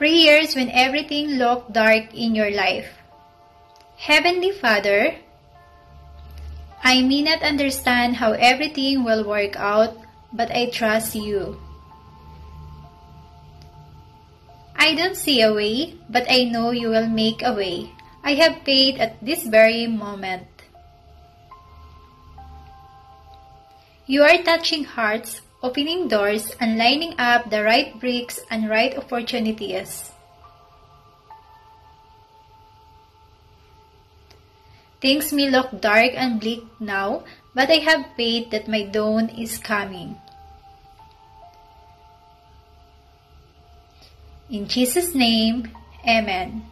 Prayers when everything looked dark in your life. Heavenly Father, I may not understand how everything will work out, but I trust you. I don't see a way, but I know you will make a way. I have faith at this very moment. You are touching hearts, opening doors, and lining up the right bricks and right opportunities. Things may look dark and bleak now, but I have faith that my dawn is coming. In Jesus' name, Amen.